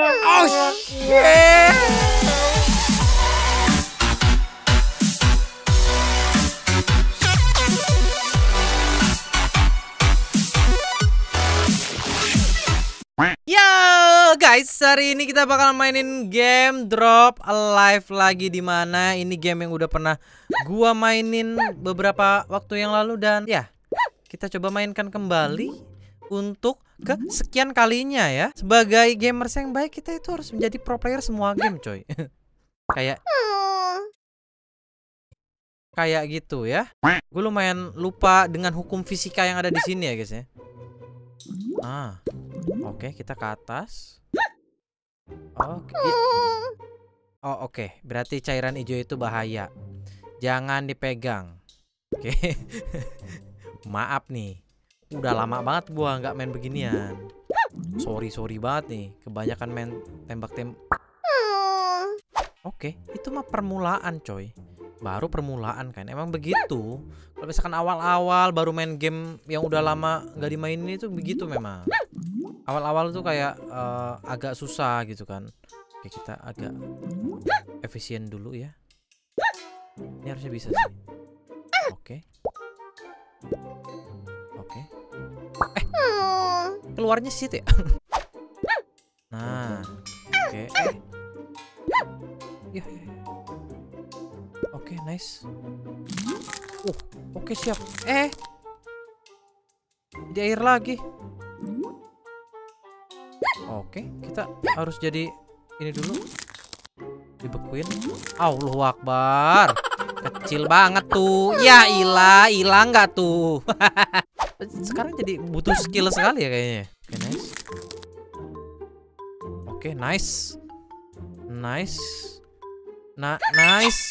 Oh shit. Yo guys, hari ini kita bakal mainin game Drop Alive lagi di mana ini game yang udah pernah gua mainin beberapa waktu yang lalu dan ya kita coba mainkan kembali untuk ke sekian kalinya ya. Sebagai gamers yang baik kita itu harus menjadi pro player semua game, coy. kayak kayak gitu ya. Gue lumayan lupa dengan hukum fisika yang ada di sini ya, guys ya. Ah. Oke, kita ke atas. Oke. Oh, oke. Berarti cairan hijau itu bahaya. Jangan dipegang. Oke. Maaf nih. Udah lama banget gua nggak main beginian. Sorry, sorry banget nih. Kebanyakan main tembak tem. Oke, itu mah permulaan, coy. Baru permulaan kan. Emang begitu. Kalau misalkan awal-awal baru main game yang udah lama nggak dimainin itu begitu memang. Awal-awal tuh kayak eh, agak susah gitu kan. Oke, kita agak efisien dulu ya. Ini harusnya bisa sih. Oke. Keluarnya situ ya. nah, oke. Eh. Ya, ya, ya. Oke, nice. Uh, oke siap. Eh. Di air lagi. Oke, kita harus jadi ini dulu. Dibekuin. Allahu Akbar. Kecil banget tuh. Ya ilah, hilang nggak tuh? Sekarang jadi butuh skill sekali ya kayaknya. Oke, nice. Oke, nice. Nice. Nah, nice.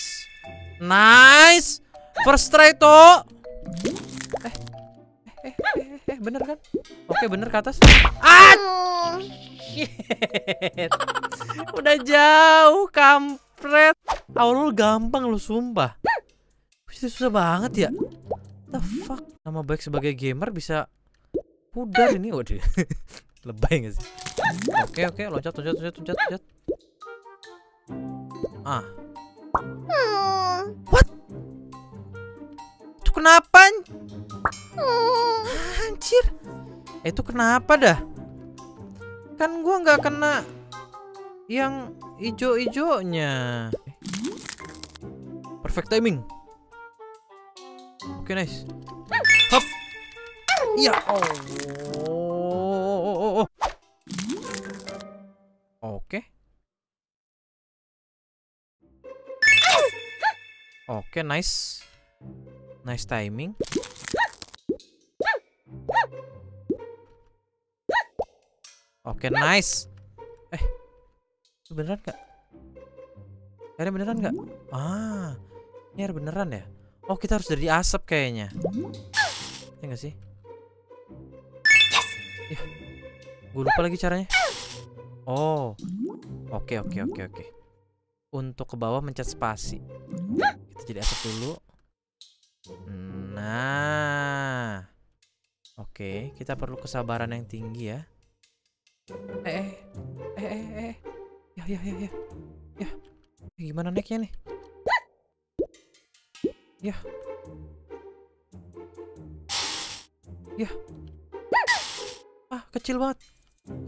Nice. First try tuh. Eh, eh, eh, eh, bener kan? Oke, bener ke atas. Ah! Udah jauh, kampret. Awal gampang lu sumpah. Itu susah banget ya. The fuck? Nama baik sebagai gamer bisa pudar ini waduh. Lebay gak sih? Oke oke, loncat loncat loncat loncat loncat. Ah. What? Itu kenapa? Anjir. Eh, Itu kenapa dah? Kan gua nggak kena yang ijo-ijonya. Perfect timing. Oke, nice. Hop. Ya oh. Oke. Oke, nice. Nice timing. Oke, nice. Eh, beneran nggak? Airnya beneran nggak? Ah, ini air beneran ya? Oh, kita harus dari asap kayaknya. Ya nggak sih? Ya, gue lupa lagi caranya. Oh, oke oke oke oke. Untuk ke bawah mencet spasi. Kita jadi asap dulu. Nah, oke, kita perlu kesabaran yang tinggi ya. Eh, eh, eh, eh, eh. Ya, ya, ya, ya. Ya. Gimana naiknya nih? Ya. Ya. Ah, kecil banget.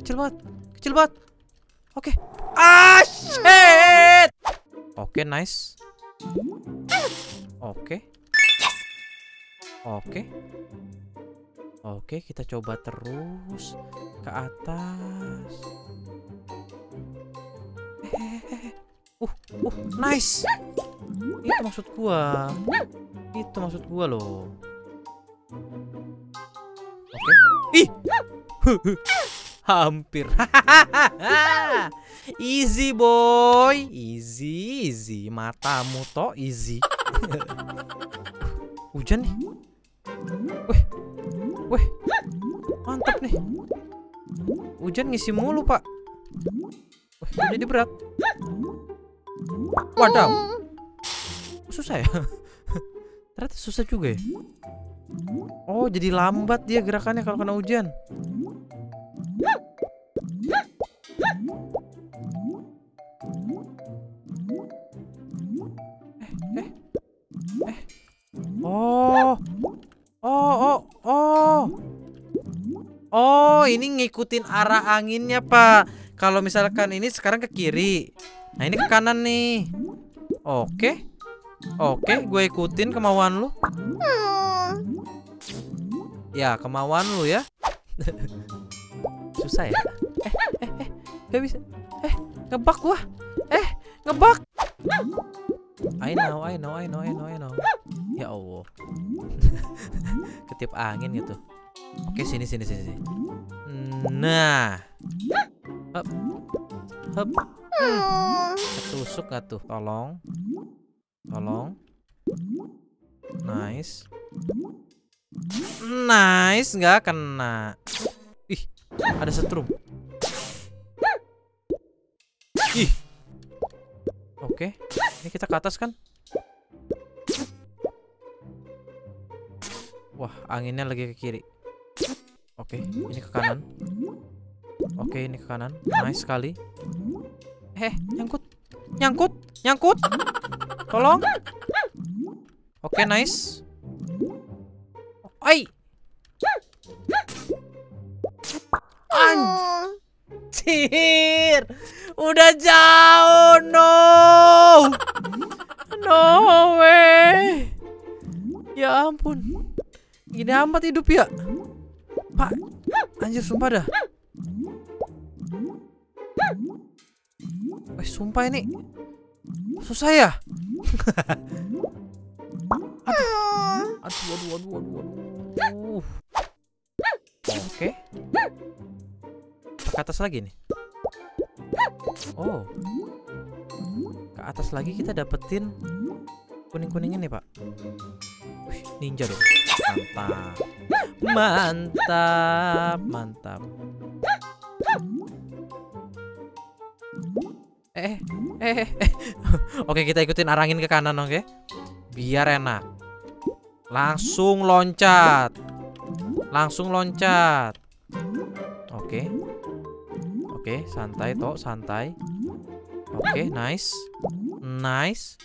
Kecil banget. Kecil banget. Oke. Ah, shit. Oke, nice. Oke. Oke. Oke, kita coba terus ke atas. Eh, uh, uh, nice. Itu maksud gua. Itu maksud gua loh. Oke. Ih. Hampir. easy boy, easy, easy. Matamu toh easy. Hujan nih. Wih, wih, mantap nih. Hujan ngisi mulu pak. Wih, jadi berat. Wadaw, Kok susah ya? Ternyata susah juga ya. Oh, jadi lambat dia gerakannya kalau kena hujan. Oh, oh, oh, oh. Oh, ini ngikutin arah anginnya, Pak. Kalau misalkan ini sekarang ke kiri. Nah, ini ke kanan nih. Oke. Oke, gue ikutin kemauan lu. Ya, kemauan lu ya. Susah ya? Eh, eh, eh. Gak bisa. Eh, ngebak gua. Eh, ngebak. I know, I know, I know, I know, I know. Ya Allah. Ketip angin gitu. Oke, sini sini sini sini. Nah. Hup. Hup. Hmm. Ketusuk gak tuh? Tolong. Tolong. Nice. Nice, nggak kena. Ih, ada setrum. Ih. Oke, ini kita ke atas kan? Wah, anginnya lagi ke kiri. Oke, ini ke kanan. Oke, ini ke kanan. Nice sekali. Eh, nyangkut. Nyangkut, nyangkut. Tolong. Oke, nice. Ai. Anjir. Udah jauh, no. No way. Ya ampun. Gini amat hidup ya. Pak, anjir sumpah dah. Eh, sumpah ini susah ya. Aduh, aduh, aduh, aduh, aduh, aduh. Oke. Ke atas lagi nih. Oh. Ke atas lagi kita dapetin kuning-kuning ini, Pak. Wih, ninja dong. Mantap. Mantap, mantap. Eh, eh, eh, oke, kita ikutin arangin ke kanan, oke? Biar enak. Langsung loncat. Langsung loncat. Oke. Oke, santai toh, santai. Oke, nice. Nice.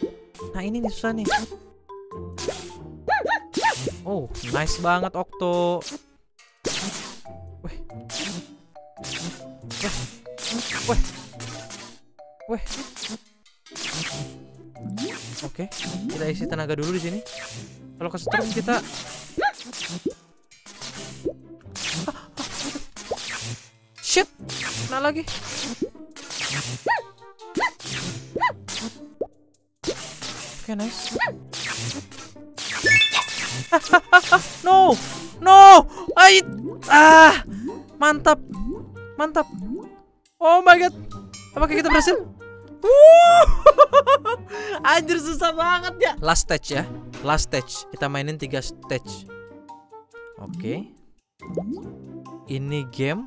Nah, ini nih susah nih. Oh, nice banget Okto. Weh. Weh. Weh. Oke, kita isi tenaga dulu di sini. Kalau kesetrum kita Shit. Nah lagi. Oke, nice. no. No. Ay. Ah. Mantap. Mantap. Oh my god. Apakah kita berhasil? Anjir susah banget ya. Last stage ya. Last stage. Kita mainin tiga stage. Oke. Ini game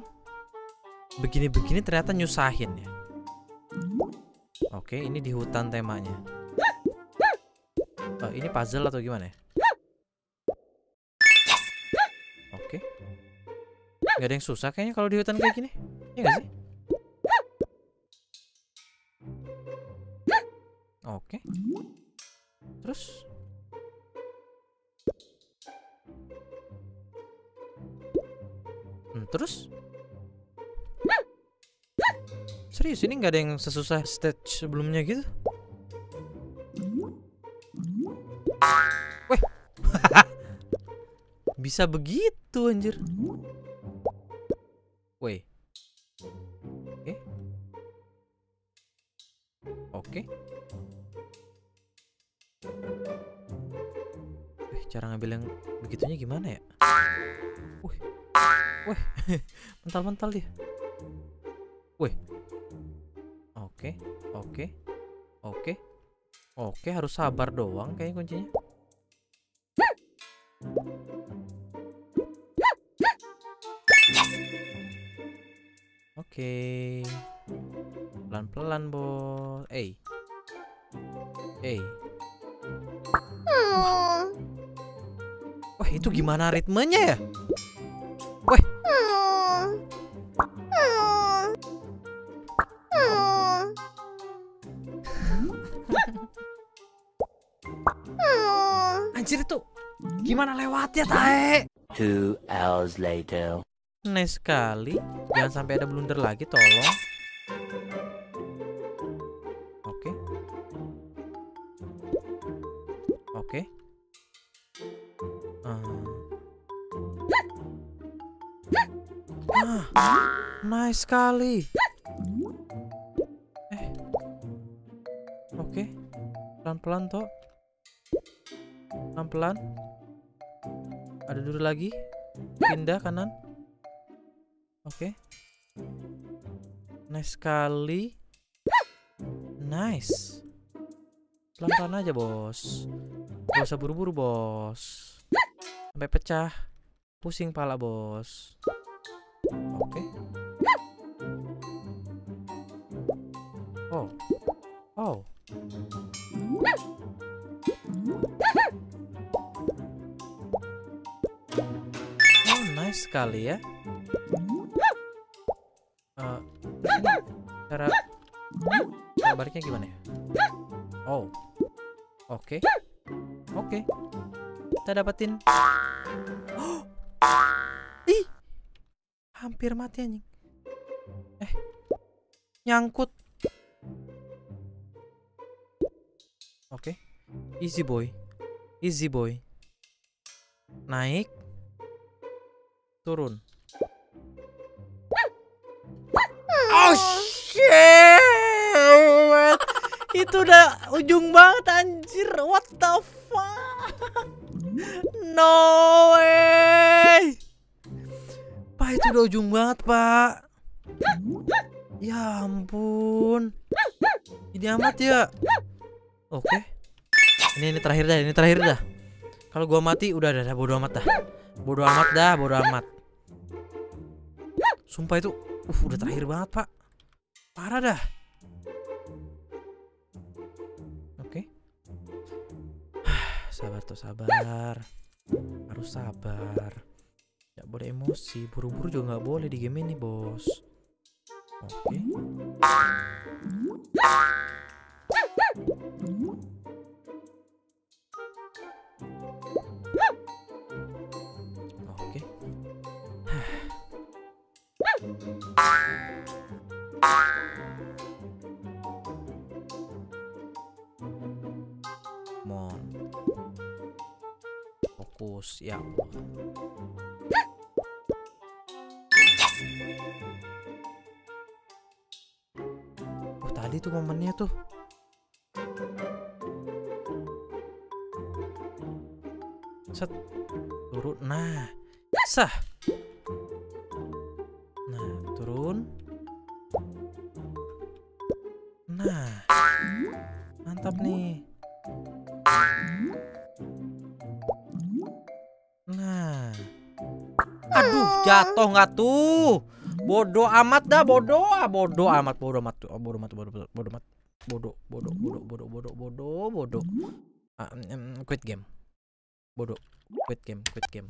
begini-begini ternyata nyusahin ya. Oke, ini di hutan temanya. Oh, ini puzzle atau gimana ya? Oke. Gak ada yang susah kayaknya kalau di hutan kayak gini. Iya gak sih? Terus? Serius ini nggak ada yang sesusah stage sebelumnya gitu? Weh, bisa begitu anjir? Weh, oke, oke. Eh, cara ngambil yang begitunya gimana ya? Wih, wih, mental-mental dia. Wih, oke, oke, oke, oke, harus sabar doang kayaknya kuncinya. Oke, pelan-pelan bos. Eh, eh. Wah, itu gimana ritmenya ya? Gimana lewatnya, Tae? Two hours later. Nice sekali. Jangan sampai ada blunder lagi, tolong. Oke. Oke. Eh. Ah, nice sekali. Eh. Oke. Pelan-pelan, toh. Pelan-pelan. Ada dulu lagi. Pindah kanan. Oke. Nice sekali. Nice. Pelan-pelan aja, Bos. Gak usah buru-buru, Bos. Sampai pecah. Pusing pala, Bos. Oke. Oh. Nice sekali ya. Ini cara baliknya gimana ya? Oh. Oke. Oke. Kita dapetin. Oh. Ih. Hampir mati anjing. Eh. Nyangkut. Oke. Easy boy. Easy boy. Naik. Turun. Oh shit. Itu udah ujung banget anjir. What the fuck? No way. Pak itu udah ujung banget, Pak. Ya ampun. Ini amat ya. Oke. Ini ini terakhir dah, ini terakhir dah. Kalau gua mati udah dah, dah bodo amat dah. Bodo amat dah, bodo amat. Sumpah itu uh udah terakhir banget, Pak. Parah dah. Oke. sabar tuh, sabar. Harus sabar. Gak boleh emosi, buru-buru juga nggak boleh di game ini, Bos. Oke. Oke. Fokus ya. Oh, tadi tuh momennya tuh. Set. Turun. Nah. Sah. Nah, turun. Nah. Mantap nih. Jatuh nggak tuh? Bodoh amat dah, bodoh, ah, bodoh amat, bodoh amat, tuh, bodoh amat, bodoh, bodoh, bodoh amat, bodoh, bodoh, bodoh, bodoh, bodoh, bodoh, bodoh. Ah, quit game. Bodoh. Quit game, quit game.